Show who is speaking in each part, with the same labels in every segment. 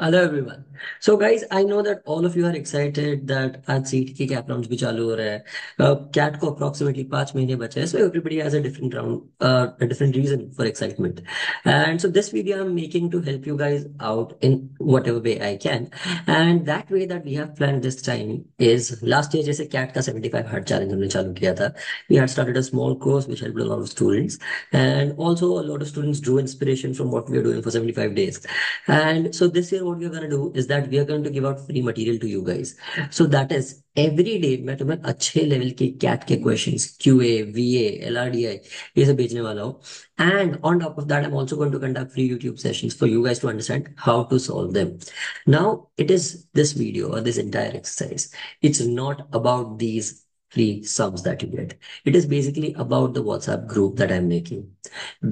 Speaker 1: Hello everyone. So guys, I know that all of you are excited that आज seat के cap rounds भी चालू हो रहा है कैट को अप्रोक्सीमेटली पांच महीने बचे हैं so everybody has a different round uh, a different reason for excitement and so this video I'm making to help you guys out in whatever way I can and that way that we have planned this time is last year जैसे CAT का 75 hard challenge हमने चालू किया था we had started a small course which helped a lot of students and also a lot of students drew inspiration from what we are doing for 75 days and so this year what we're going to do is that we are going to give out free material to you guys. So that is every day मैं तुम्हें अच्छे level के cat के questions QA वीए LRDI ये सब भेजने वाला हूँ and on top of that i'm also going to conduct free youtube sessions for you guys to understand how to solve them now it is this video or this entire exercise it's not about these free sums that you get. It is basically about the WhatsApp group that I'm making.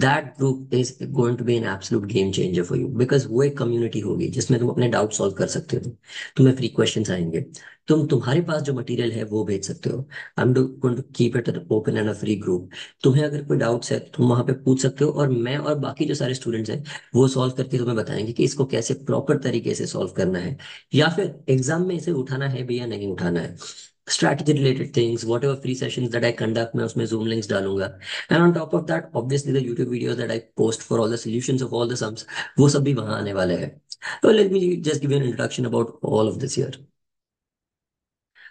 Speaker 1: That group is going to be an absolute game changer for you because वो एक community होगी जिसमें तुम अपने doubt solve कर सकते हो। तुम्हें फ्री क्वेश्चंस आएँगे। तुम, तुम्हारे पास जो मटेरियल है वो भेज सकते हो। I am going to keep it open and a free group तुम्हें अगर कोई डाउट्स है, तुम वहाँ पे पूछ सकते हो और मैं और बाकी जो सारे स्टूडेंट्स हैं, वो सॉल्व करके तुम्हें बताएँगे कि इसको कैसे प्रॉपर तरीके से सॉल्व करना है। या फिर एग्ज़ाम में इसे उठाना है भी या नहीं उठाना है। Strategy related things whatever free sessions that i conduct मैं उसमें zoom links डालूँगा and on top of that obviously the youtube videos that i post for all the solutions of all the sums वो सब भी वहाँ आने वाले हैं so let me just give you an introduction about all of this here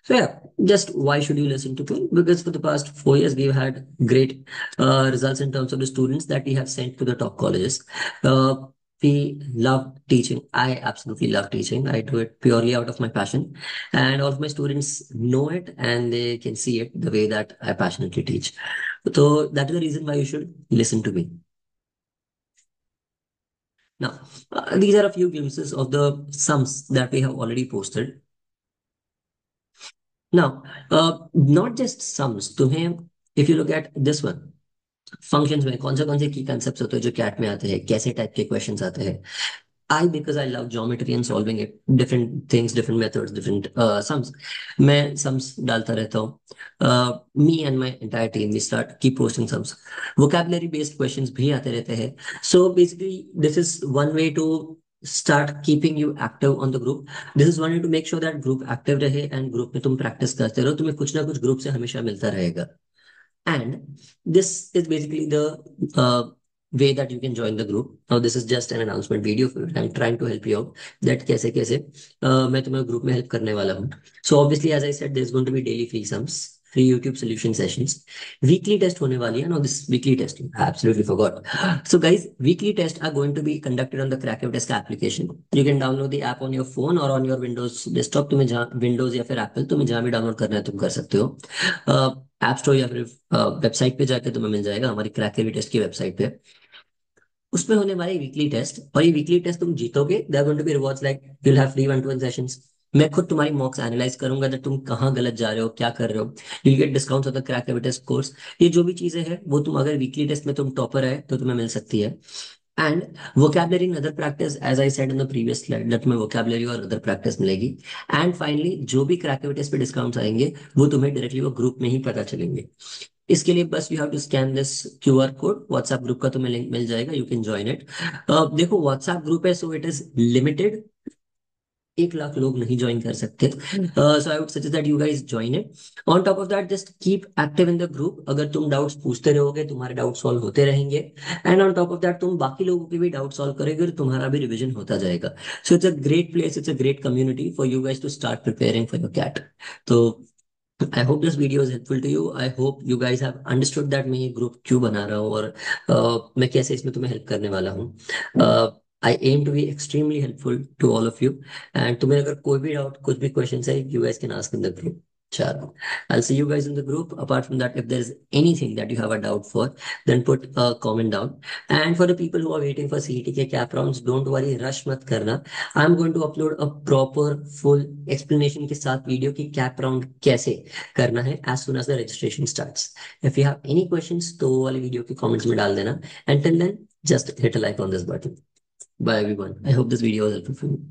Speaker 1: so yeah, just why should you listen to me? Because for the past four years, we've had great uh, results in terms of the students that we have sent to the top colleges. Uh, we love teaching. I absolutely love teaching. I do it purely out of my passion. And all of my students know it and they can see it the way that I passionately teach. So that is the reason why you should listen to me. Now, uh, these are a few glimpses of the sums that we have already posted. Now, uh, not just sums. If you look at this one, functions में कौन से कौन से की concept होते हैं जो cat में आते हैं कैसे टाइप के क्वेश्चंस आते हैं I because I love geometry and solving it different things different methods different uh, sums मैं sums डालता रहता हूँ uh, me and my entire team we start keep posting sums vocabulary based questions भी आते रहते हैं so basically this is one way to start keeping you active on the group this is one way to make sure that group active रहे and group में तुम practice करते रहो तुम्हें कुछ ना कुछ group से हमेशा मिलता रहेगा and this is basically the uh, way that you can join the group. Now this is just an announcement video. I'm trying to help you out that कैसे कैसे uh, मैं तुम्हें group में help करने वाला हूँ. So obviously as I said there's going to be daily free sums. Free YouTube solution session weekly test होने वाली है। No this weekly test absolutely for so guys weekly test are going to be conducted on the crack test application you can download the app on your phone और on your Windows desktop तुम्हें जहाँ Windows या फिर Apple तुम्हें जहाँ भी download करना है, तुम कर सकते हो। uh, ऐप स्टोर या फिर uh, वेबसाइट पे जाके तुम्हें मिल जाएगा हमारी क्रैक टेस्ट की वेबसाइट पे। उसमें होने वाले वीकली टेस्ट और ये वीकली टेस्ट तुम जीतोगे। They are going to be rewards like you will have free one to one sessions मैं खुद तुम्हारी मॉक्स एनालाइज करूँगा कि तुम कहाँ गलत जा रहे हो, क्या कर रहे हो। You get discount of the crack test course ये जो भी चीज़ें हैं, वो तुम अगर वीकली टेस्ट में तुम टॉपर है तो तुम्हें मिल सकती है। And vocabulary and other practice, as i said in the previous slide, that में vocabulary और other practice मिलेगी। And finally, जो भी क्रैक पे डिस्काउंट्स आएँगे, वो तुम्हें डायरेक्टली वो ग्रुप में ही पता चलेंगे। इसके लिए बस you have to scan this Q R code WhatsApp group का तुम्हें लिंक मिल जाएगा। यू कैन ज्वाइन इट देखो व्हाट्सएप ग्रुप है सो इट इज़ लिमिटेड एक लाख लोग नहीं ज्वाइन कर सकते। So I would suggest that you guys join it on top of that just keep active in the group अगर तुम डाउट्स पूछते रहोगे तुम्हारे डाउट सॉल्व होते रहेंगे। And on top of that तुम बाकी लोगों के भी डाउट सॉल्व करोगे और तुम्हारा भी रिविजन होता जाएगा। So it's a great place it's a great community for you guys to start preparing for your CAT तो I hope this video is helpful to you. I hope you guys have understood that मैं ये group क्यों बना रहा हूँ और uh, मैं कैसे इसमें तुम्हें हेल्प करने वाला हूँ। Uh, I aim to be extremely helpful to all of you. And तुम्हें अगर कोई भी डाउट कुछ भी क्वेश्चन है you guys can ask in the group. Chalo. I'll see you guys in the group. Apart from that, if there's anything that you have a doubt for, then put a comment down. And for the people who are waiting for CETK cap rounds, don't worry, rush mat karna. I'm going to upload a proper full explanation के साथ video की cap round कैसे करना है as soon as the registration starts. If you have any questions, तो वाली video के comments में डाल देना. Until then, just hit a like on this button. Bye everyone. I hope this video was helpful for you.